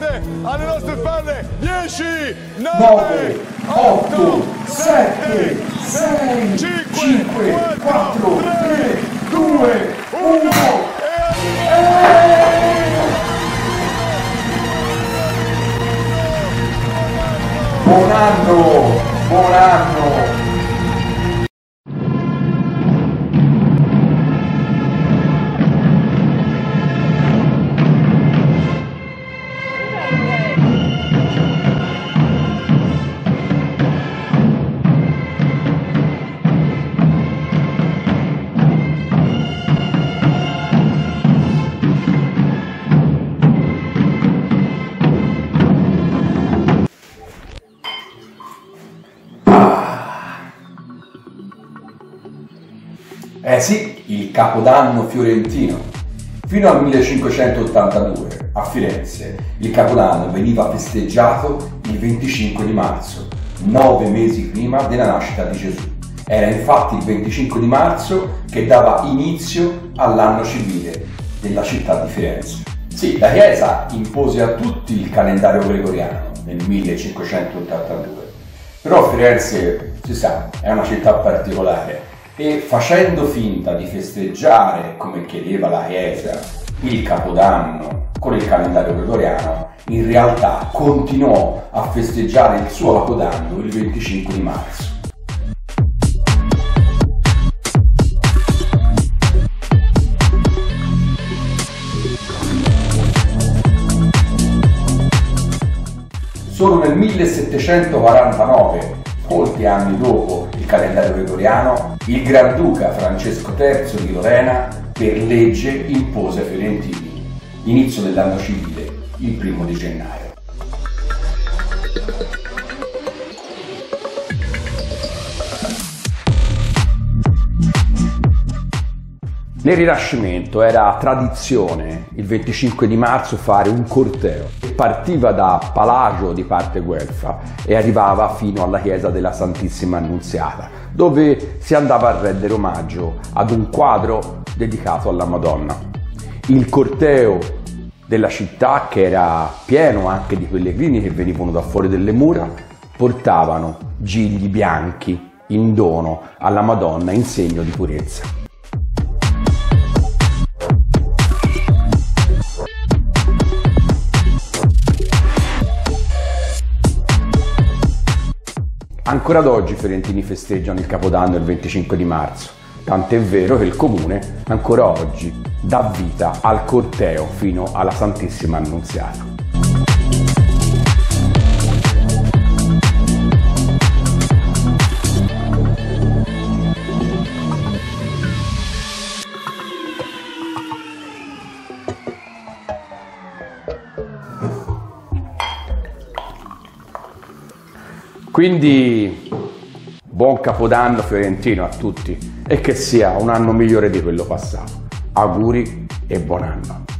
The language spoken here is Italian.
Guardate alle nostre spalle. 10, 9, 8, 7, 6, 5, 4, 3, 2, 1. Buon anno! Buon anno! Eh sì, il capodanno fiorentino. Fino al 1582 a Firenze il capodanno veniva festeggiato il 25 di marzo, nove mesi prima della nascita di Gesù. Era infatti il 25 di marzo che dava inizio all'anno civile della città di Firenze. Sì, la Chiesa impose a tutti il calendario gregoriano nel 1582, però Firenze, si sa, è una città particolare e facendo finta di festeggiare, come chiedeva la Chiesa, il Capodanno con il calendario gregoriano, in realtà continuò a festeggiare il suo Capodanno il 25 di marzo. Solo nel 1749, molti anni dopo il calendario gregoriano, il Granduca Francesco III di Lorena per legge impose ai fiorentini l'inizio dell'anno civile il primo di gennaio. Nel Rinascimento era tradizione il 25 di marzo fare un corteo che partiva da Palagio di parte Guelfa e arrivava fino alla chiesa della Santissima Annunziata, dove si andava a rendere omaggio ad un quadro dedicato alla Madonna. Il corteo della città, che era pieno anche di pellegrini che venivano da fuori delle mura, portavano gigli bianchi in dono alla Madonna in segno di purezza. Ancora ad oggi i fiorentini festeggiano il Capodanno il 25 di marzo, tant'è vero che il comune ancora oggi dà vita al corteo fino alla Santissima Annunziata. Quindi buon capodanno fiorentino a tutti e che sia un anno migliore di quello passato. Auguri e buon anno.